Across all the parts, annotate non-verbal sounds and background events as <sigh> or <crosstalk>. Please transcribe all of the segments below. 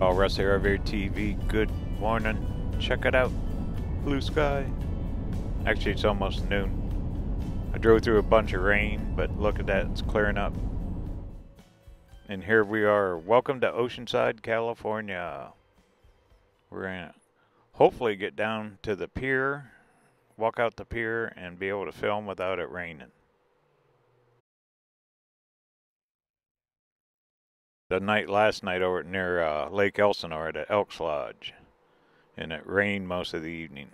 All Rusty RV TV, good morning. Check it out. Blue sky. Actually, it's almost noon. I drove through a bunch of rain, but look at that, it's clearing up. And here we are. Welcome to Oceanside, California. We're gonna hopefully get down to the pier, walk out the pier, and be able to film without it raining. The night last night over near uh, Lake Elsinore at Elks Lodge, and it rained most of the evening.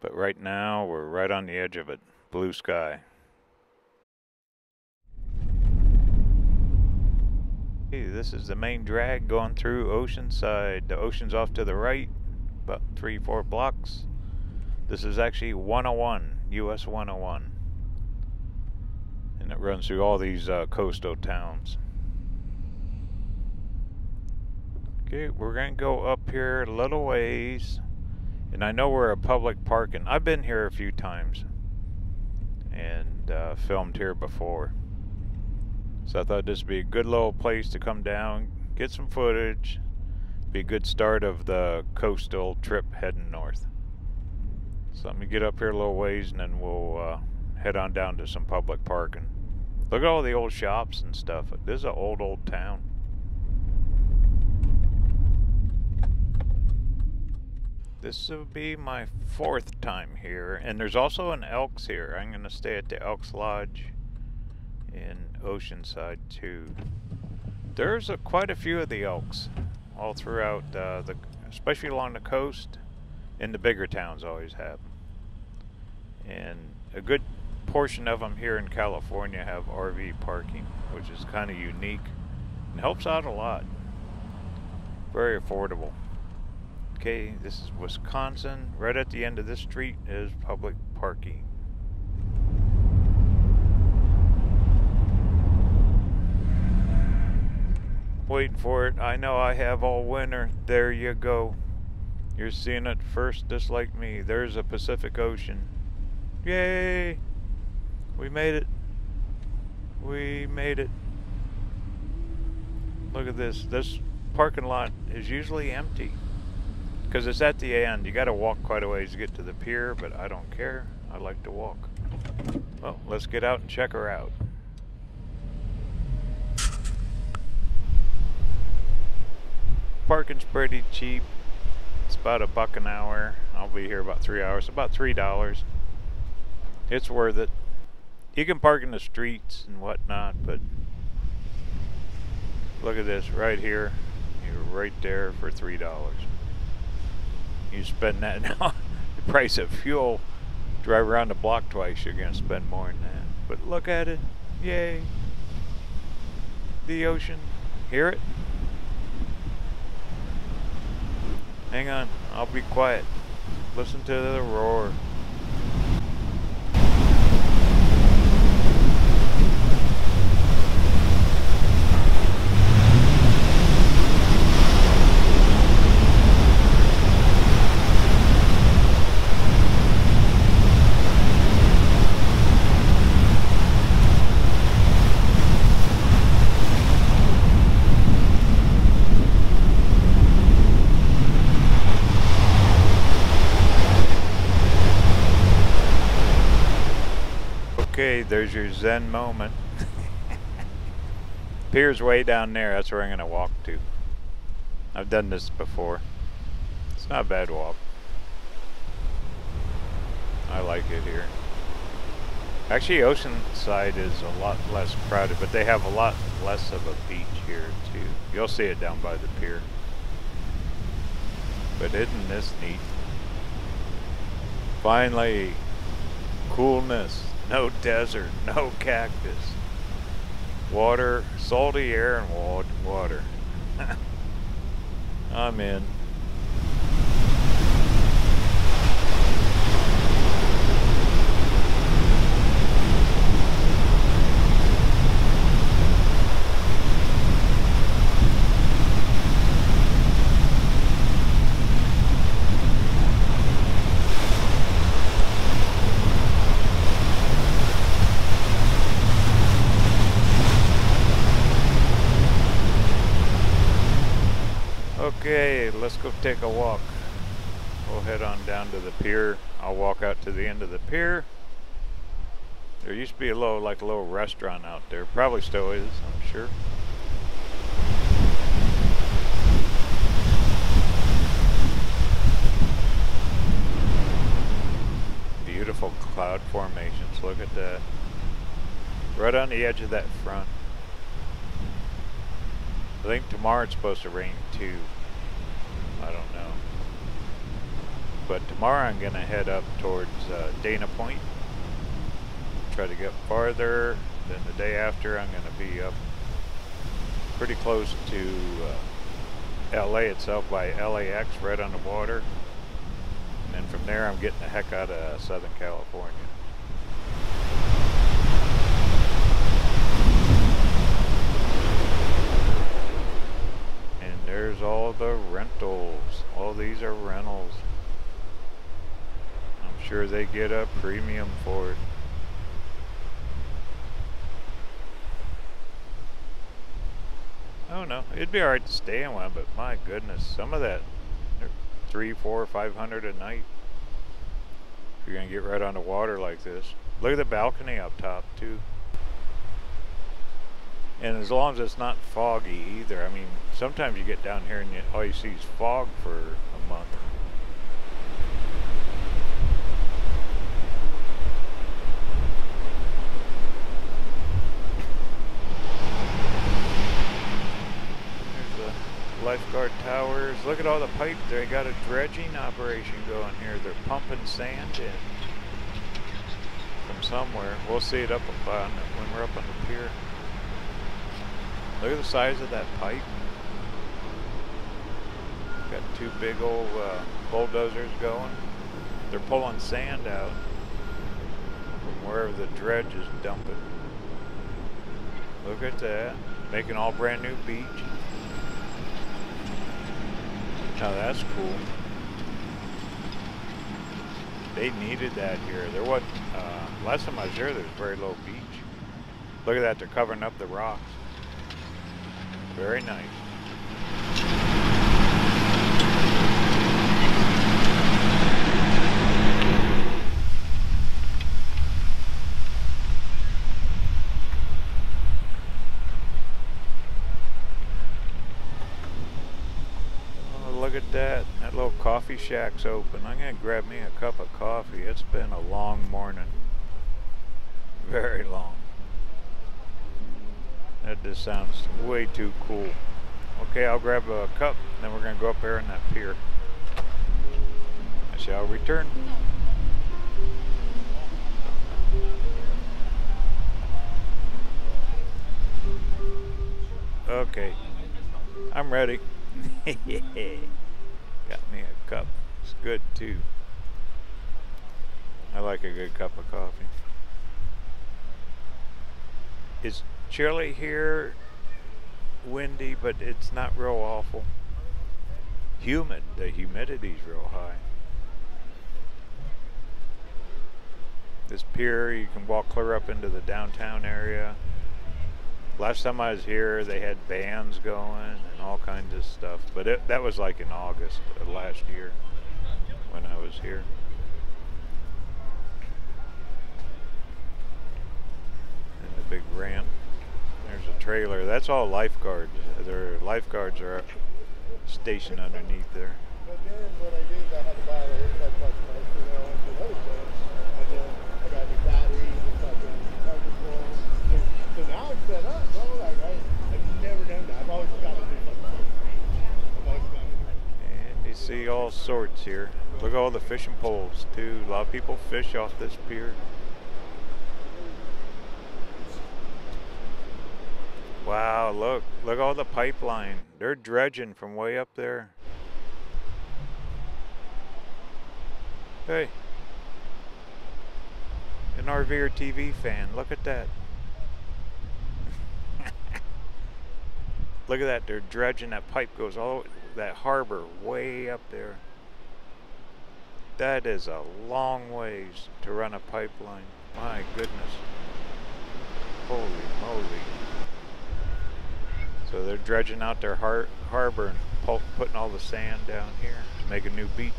But right now we're right on the edge of it, blue sky. Hey, this is the main drag going through Oceanside. The ocean's off to the right, about three, four blocks. This is actually 101, US 101. And it runs through all these uh, coastal towns. Okay, we're going to go up here a little ways. And I know we're a public parking. I've been here a few times and uh, filmed here before. So I thought this would be a good little place to come down, get some footage, be a good start of the coastal trip heading north. So let me get up here a little ways and then we'll uh, head on down to some public parking. Look at all the old shops and stuff. This is an old, old town. This will be my fourth time here, and there's also an Elks here. I'm going to stay at the Elks Lodge in Oceanside too. There's a, quite a few of the Elks all throughout, uh, the, especially along the coast, and the bigger towns always have. And a good portion of them here in California have RV parking, which is kind of unique and helps out a lot. Very affordable. Okay, this is Wisconsin. Right at the end of this street is public parking. Waiting for it. I know I have all winter. There you go. You're seeing it first just like me. There's a Pacific Ocean. Yay! We made it. We made it. Look at this. This parking lot is usually empty because it's at the end. You got to walk quite a ways to get to the pier, but I don't care. I like to walk. Well, let's get out and check her out. Parking's pretty cheap. It's about a buck an hour. I'll be here about three hours. About three dollars. It's worth it. You can park in the streets and whatnot, but look at this right here. You're right there for three dollars you spend that <laughs> now, the price of fuel, drive around the block twice, you're going to spend more than that. But look at it. Yay. The ocean. Hear it? Hang on. I'll be quiet. Listen to the roar. Okay, there's your Zen moment. <laughs> Pier's way down there. That's where I'm going to walk to. I've done this before. It's not a bad walk. I like it here. Actually, Oceanside is a lot less crowded, but they have a lot less of a beach here, too. You'll see it down by the pier. But isn't this neat? Finally, coolness. No desert, no cactus. Water, salty air and water. <laughs> I'm in. Take a walk. We'll head on down to the pier. I'll walk out to the end of the pier. There used to be a little, like a little restaurant out there. Probably still is, I'm sure. Beautiful cloud formations. Look at that. Right on the edge of that front. I think tomorrow it's supposed to rain too. I don't know. But tomorrow I'm going to head up towards uh, Dana Point. Try to get farther. Then the day after I'm going to be up pretty close to uh, LA itself by LAX right on the water. And then from there I'm getting the heck out of Southern California. There's all the rentals. All these are rentals. I'm sure they get a premium for it. Oh no, it'd be alright to stay in one, but my goodness, some of that, three, four, five hundred a night. If you're gonna get right on the water like this. Look at the balcony up top too. And as long as it's not foggy either, I mean, sometimes you get down here and you, all you see is fog for a month. There's the lifeguard towers. Look at all the pipe. They got a dredging operation going here. They're pumping sand in from somewhere. We'll see it up on when we're up on the pier. Look at the size of that pipe. Got two big old uh, bulldozers going. They're pulling sand out from wherever the dredge is dumping. Look at that. Making all brand new beach. Now that's cool. They needed that here. There was uh, last time I was here, there was very low beach. Look at that, they're covering up the rocks. Very nice. Oh, look at that. That little coffee shack's open. I'm going to grab me a cup of coffee. It's been a long morning. Very long. That just sounds way too cool. Okay, I'll grab a cup, then we're going to go up there in that pier. I shall return. Okay, I'm ready. <laughs> Got me a cup. It's good too. I like a good cup of coffee. It's chilly here, windy, but it's not real awful. Humid, the humidity's real high. This pier, you can walk clear up into the downtown area. Last time I was here, they had bands going and all kinds of stuff, but it, that was like in August of last year when I was here. And the big ramp. There's a trailer. That's all lifeguards. Their lifeguards are stationed underneath there. And you see all sorts here. Look at all the fishing poles too. A lot of people fish off this pier. Wow, look, look all the pipeline. They're dredging from way up there. Hey. An RVerTV fan, look at that. <laughs> look at that, they're dredging, that pipe goes all, that harbor way up there. That is a long ways to run a pipeline. My goodness. Holy moly. So they're dredging out their har harbor putting all the sand down here to make a new beach.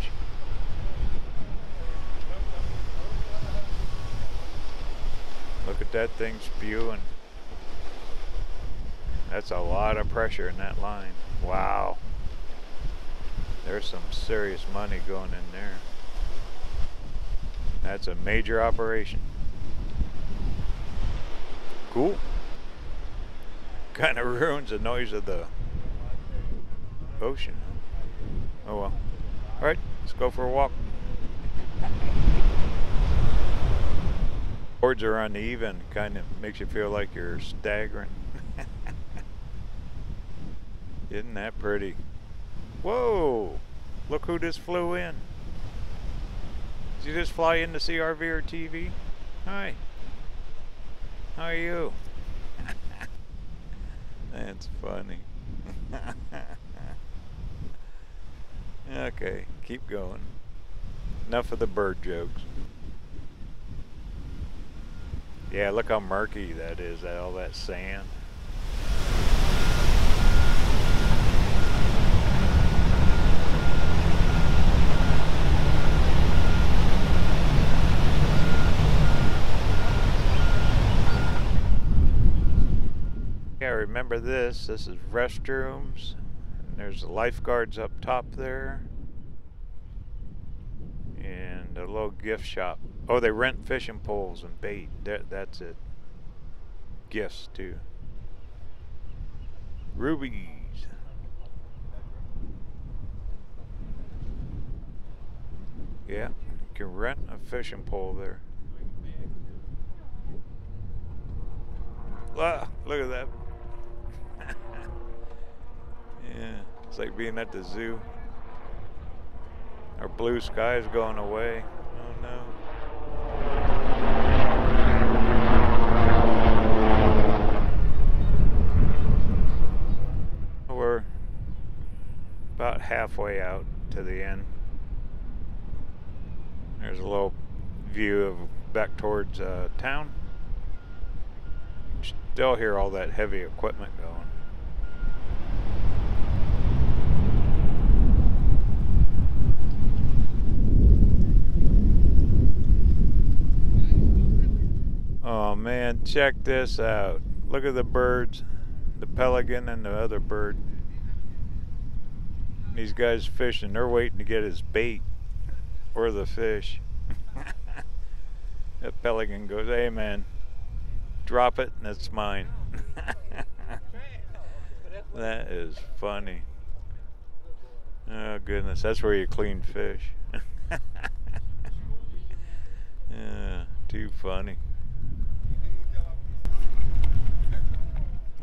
Look at that thing spewing. That's a lot of pressure in that line. Wow. There's some serious money going in there. That's a major operation. Cool. Kind of ruins the noise of the ocean. Oh well. Alright, let's go for a walk. Boards are uneven, kind of makes you feel like you're staggering. <laughs> Isn't that pretty? Whoa! Look who just flew in. Did you just fly in to see RVerTV? Hi. How are you? That's funny. <laughs> okay, keep going. Enough of the bird jokes. Yeah, look how murky that is, all that sand. Yeah, remember this. This is restrooms. And there's lifeguards up top there. And a little gift shop. Oh, they rent fishing poles and bait. That, that's it. Gifts, too. Ruby's. Yeah, you can rent a fishing pole there. Ah, look at that. yeah, it's like being at the zoo. Our blue sky is going away. Oh no. We're about halfway out to the end. There's a little view of back towards uh, town. Still hear all that heavy equipment going. Oh man, check this out. Look at the birds, the pelican and the other bird. These guys fishing, they're waiting to get his bait or the fish. <laughs> that pelican goes, hey man, drop it and it's mine. <laughs> that is funny. Oh goodness, that's where you clean fish. <laughs> yeah, too funny.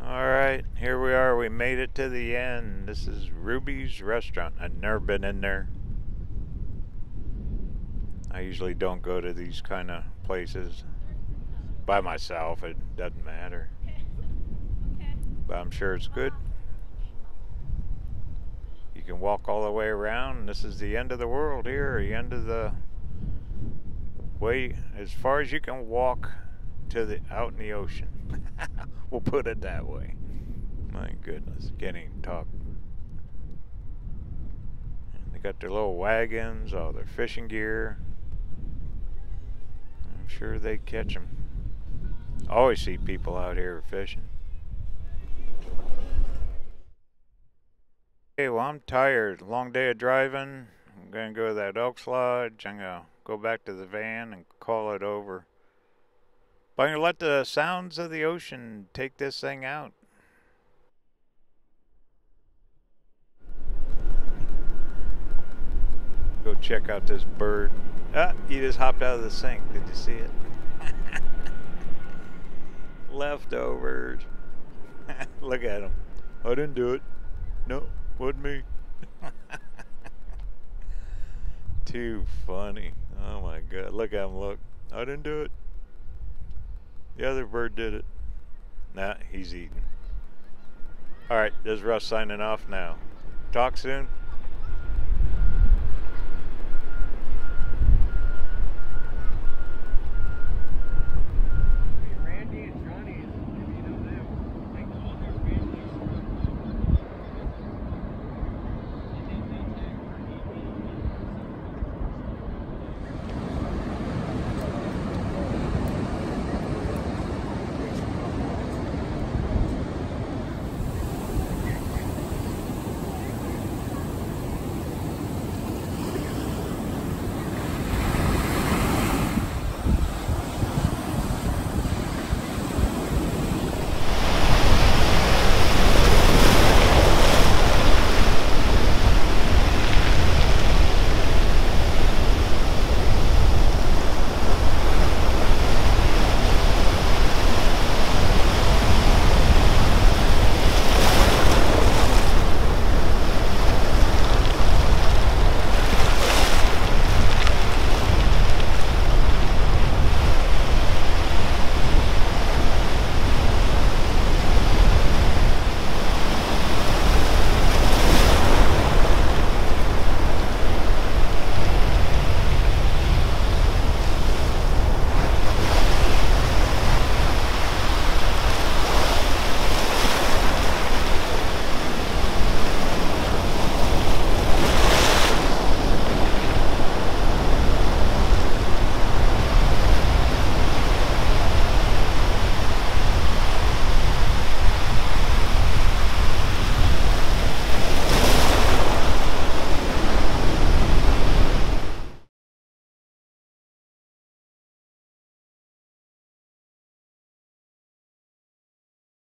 Alright, here we are. We made it to the end. This is Ruby's Restaurant. I've never been in there. I usually don't go to these kind of places by myself. It doesn't matter. But I'm sure it's good. You can walk all the way around. This is the end of the world here, the end of the way as far as you can walk to the out in the ocean. <laughs> we'll put it that way. My goodness, getting talk. They got their little wagons, all their fishing gear. I'm sure they catch them. Always see people out here fishing. Okay, well I'm tired. Long day of driving. I'm gonna go to that Elks Lodge. I'm gonna go back to the van and call it over. But I'm gonna let the sounds of the ocean take this thing out. Go check out this bird. Ah, he just hopped out of the sink. Did you see it? <laughs> Leftovers. <laughs> Look at him. I didn't do it. No, wasn't me. <laughs> Too funny. Oh my god. Look at him look. I didn't do it. The other bird did it. Nah, he's eating. Alright, this is Russ signing off now. Talk soon.